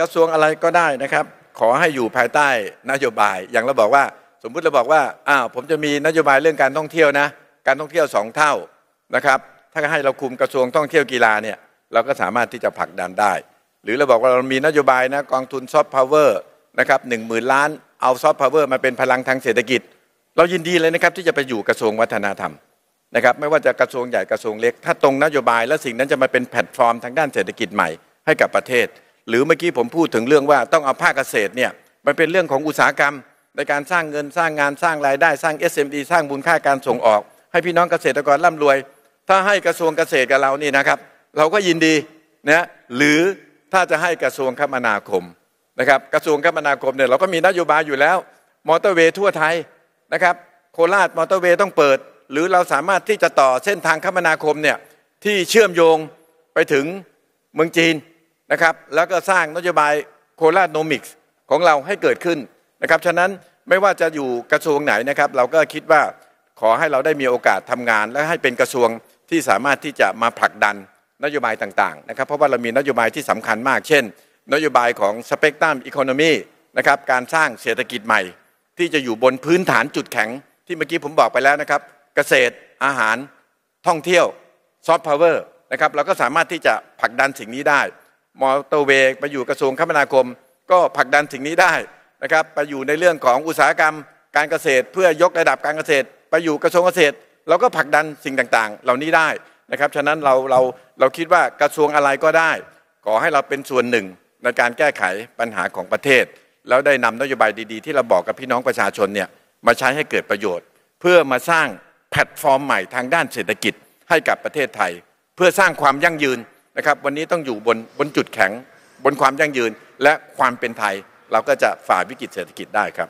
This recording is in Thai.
กระทรวงอะไรก็ได้นะครับ ขอให้อยู่ภายใต้นโยบาย อย่างเราบอกว่า สมมุติเราบอกว่าอ้าวผมจะมีนโยบายเรื่องการท่องเที่ยวนะ การท่องเที่ยวสองเท่านะครับ ถ้าให้เราคุมกระทรวงท่องเที่ยวกีฬาเนี่ยเราก็สามารถที่จะผลักดันได้ หรือเราบอกว่าเรามีนโยบายนะกองทุนซอฟต์พาวเวอร์นะครับหนึ่งหมื่นล้านเอาซอฟต์พาวเวอร์มาเป็นพลังทางเศรษฐกิจ เรายินดีเลยนะครับที่จะไปอยู่กระทรวงวัฒนธรรมนะครับไม่ว่าจะกระทรวงใหญ่กระทรวงเล็ก ถ้าตรงนโยบายและสิ่งนั้นจะมาเป็นแพลตฟอร์มทางด้านเศรษฐกิจใหม่ให้กับประเทศ หรือเมื่อกี้ผมพูดถึงเรื่องว่าต้องเอาภาคเกษตรเนี่ยมันเป็นเรื่องของอุตสาหกรรม ในการสร้างเงินสร้างงานสร้างรายได้สร้าง SME สร้างมูลค่าการส่งออก ให้พี่น้องเกษตรกรร่ำรวย ถ้าให้กระทรวงเกษตรกับเรานี่นะครับ เราก็ยินดีนะหรือถ้าจะให้กระทรวงคมนาคมนะครับกระทรวงคมนาคมเนี่ยเราก็มีนโยบายอยู่แล้ว มอเตอร์เวย์ทั่วไทยนะครับโคราชมอเตอร์เวย์ต้องเปิด หรือเราสามารถที่จะต่อเส้นทางคมนาคมเนี่ยที่เชื่อมโยงไปถึงเมืองจีน นะครับแล้วก็สร้างนโยบายโคราชโนมิกส์ของเราให้เกิดขึ้นนะครับฉะนั้นไม่ว่าจะอยู่กระทรวงไหนนะครับ เราก็คิดว่าขอให้เราได้มีโอกาสทำงาน และให้เป็นกระทรวงที่สามารถที่จะมาผลักดันนโยบายต่างๆนะครับเพราะว่าเรามีนโยบายที่สำคัญมาก เช่น นโยบายของสเปกตรัมอีโคโนมีนะครับการสร้างเศรษฐกิจใหม่ ที่จะอยู่บนพื้นฐานจุดแข็ง ที่เมื่อกี้ผมบอกไปแล้วนะครับ เกษตรอาหารท่องเที่ยวซอฟต์พาวเวอร์นะครับเราก็สามารถที่จะผลักดันสิ่งนี้ได้ มอเตอร์เวย์ไปอยู่กระทรวงคมนาคม ก็ผลักดันสิ่งนี้ได้นะครับไปอยู่ในเรื่องของอุตสาหกรรมการเกษตร เพื่อยกระดับการเกษตร ไปอยู่กระทรวงเกษตรเราก็ผลักดันสิ่งต่างๆ เหล่านี้ได้นะครับฉะนั้นเราเราเราคิดว่ากระทรวงอะไรก็ได้ขอให้เราเป็นส่วนหนึ่งในการแก้ไขปัญหาของประเทศ แล้วได้นำนโยบายดีๆ ที่เราบอกกับพี่น้องประชาชนเนี่ยมาใช้ให้เกิดประโยชน์ เพื่อมาสร้างแพลตฟอร์มใหม่ทางด้านเศรษฐกิจให้กับประเทศไทย เพื่อสร้างความยั่งยืน นะครับวันนี้ต้องอยู่บนบนจุดแข็ง บนความยั่งยืนและความเป็นไทย เราก็จะฝ่าวิกฤตเศรษฐกิจได้ครับ